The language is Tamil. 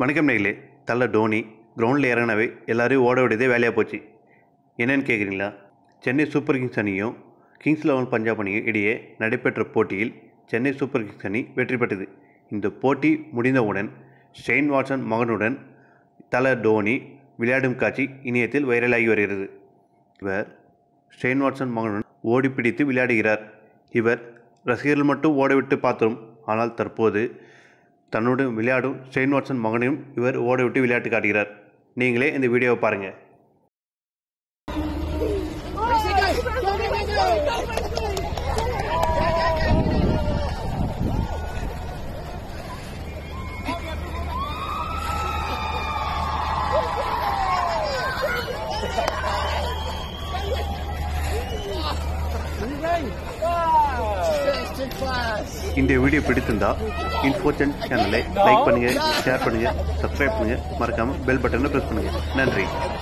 வணக்கம் நேர்களே தலை டோனி கிரவுண்டில் இறங்கினவே எல்லாரையும் ஓட விடுதே வேலையாக போச்சு. என்னென்னு கேட்குறீங்களா சென்னை சூப்பர் கிங்ஸ் அணியும் கிங்ஸ் லெவன் பஞ்சாப் அணியும் இடையே நடைபெற்ற போட்டியில் சென்னை சூப்பர் கிங்ஸ் அணி வெற்றி பெற்றது. இந்த போட்டி முடிந்தவுடன் ஷெயின் வாட்சன் மகனுடன் தல டோனி விளையாடும் காட்சி இணையத்தில் வைரலாகி வருகிறது. இவர் ஷெயின் வாட்சன் மகனுடன் ஓடி பிடித்து விளையாடுகிறார். இவர் ரசிகர்கள் மட்டும் ஓடவிட்டு பார்த்தோம். ஆனால் தற்போது தன்னுடன் விளையாடும் ஷெயின் வாட்சன் மகனையும் இவர் ஓடவிட்டு விளையாட்டு காட்டுகிறார். நீங்களே இந்த வீடியோவை பாருங்கள் இந்த வீடியோ பிடித்திருந்தா இன்ஃபோச்சன் சேனலை லைக் பண்ணுங்கள் ஷேர் பண்ணுங்கள் சப்ஸ்கிரைப் பண்ணுங்கள் மறக்காமல் பெல் பட்டனை ப்ரெஸ் பண்ணுங்கள் நன்றி.